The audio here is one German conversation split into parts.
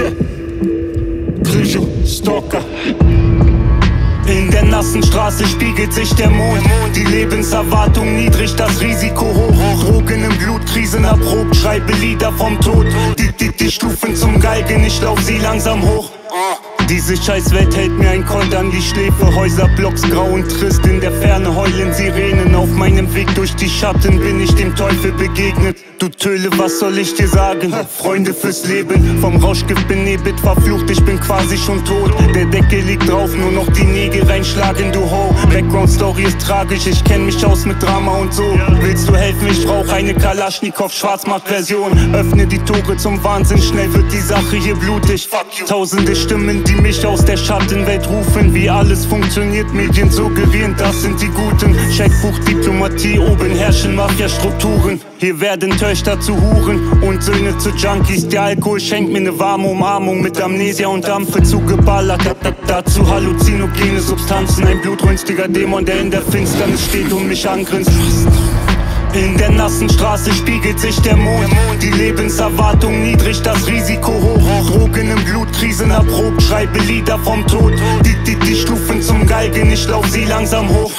Tier. Grisho, Stalker. In der nassen Straße spiegelt sich der Mond. Die Lebenserwartung niedrig, das Risiko hoch. Drogen im Blut, Krisen erprobt, schreibe Lieder vom Tod. Die, die, die Stufen zum Geigen, ich lauf sie langsam hoch. Diese Scheißwelt hält mir ein Colt an die Schläfe. Häuser, Blocks, grau und trist, in der Ferne heulen Sirenen Meinem Weg durch die Schatten bin ich dem Teufel begegnet. Du Töle, was soll ich dir sagen? Freunde fürs Leben, vom Rauschgift benebelt, verflucht, ich bin quasi schon tot. Der Deckel liegt drauf, nur noch die Nägel reinschlagen, du Ho. Background Story ist tragisch, ich kenn mich aus mit Drama und so. Willst du helfen? Ich brauch eine Kalaschnikow Schwarzmarkt-Version. Öffne die Tore zum Wahnsinn, schnell wird die Sache hier blutig. Tausende Stimmen, die mich aus der Schattenwelt rufen. Wie alles funktioniert, Medien suggerieren, das sind die Guten. Checkbuch, Diplomatie, oben herrschen Mafia-Strukturen. Hier werden Töchter zu Huren und Söhne zu Junkies. Der Alkohol schenkt mir ne warme Umarmung mit Amnesia und Dampfe zugeballert. Da, da, dazu halluzinogene Substanzen. Ein blutrünstiger Dämon, der in der Finsternis steht und mich angrinst. In der nassen Straße spiegelt sich der Mond. Die Lebenserwartung niedrig, das Risiko hoch. Drogen im Blut, Krisen erprobt, schreibe Lieder vom Tod. Die, die, die Stufen zum Galgen, ich lauf sie langsam hoch.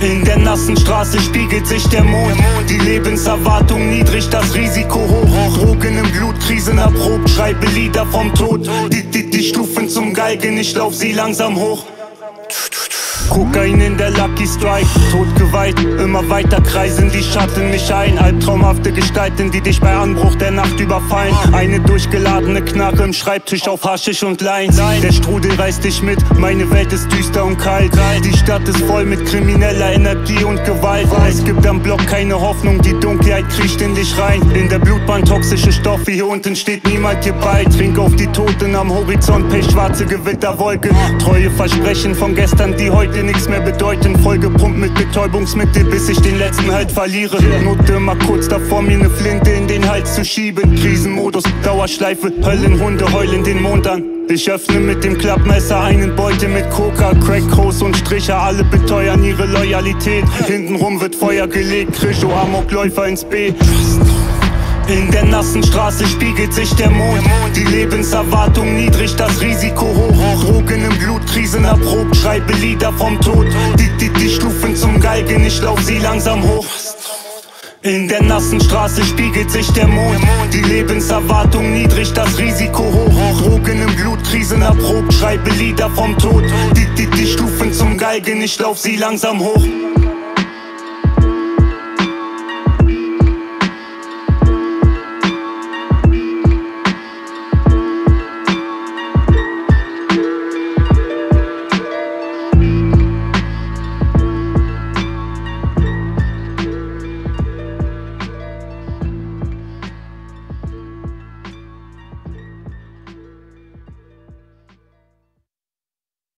In der nassen Straße spiegelt sich der Mond. Die Lebenserwartung niedrig, das Risiko hoch. Drogen im Blut, Krisen erprobt, schreibe Lieder vom Tod. Die, die, die Stufen zum Galgen, ich lauf sie langsam hoch. Kokain in der Lucky Strike, totgeweiht, immer weiter kreisen die Schatten mich ein. Albtraumhafte Gestalten, die dich bei Anbruch der Nacht überfallen. Eine durchgeladene Knarre im Schreibtisch auf Haschisch und Lein. Der Strudel reißt dich mit, meine Welt ist düster und kalt. Die Stadt ist voll mit krimineller Energie und Gewalt. Es gibt am Block keine Hoffnung, die Dunkelheit kriecht in dich rein. In der Blutbahn toxische Stoffe, hier unten steht niemand dir bei. Trink auf die Toten am Horizont, pechschwarze Gewitterwolken. Treue Versprechen von gestern, die heute nichts mehr bedeuten. Vollgepumpt mit Betäubungsmittel, bis ich den letzten Halt verliere. Note immer kurz davor, mir ne Flinte in den Hals zu schieben. Krisenmodus, Dauerschleife, Höllenhunde heulen den Mond an. Ich öffne mit dem Klappmesser einen Beutel mit Coca, Crack, Groß und Stricher. Alle beteuern ihre Loyalität. Hintenrum wird Feuer gelegt, Krischo, Amokläufer ins B. In der nassen Straße spiegelt sich der Mond. Die Lebenserwartung niedrig, das Risiko hoch. Drogen im schreibe Lieder vom Tod. Die, die, die Stufen zum Galgen, ich lauf sie langsam hoch. In der nassen Straße spiegelt sich der Mond. Die Lebenserwartung niedrig, das Risiko hoch. Drogen im Blut, Krisen erprobt, schreibe Lieder vom Tod. Die, die, die Stufen zum Galgen, ich lauf sie langsam hoch.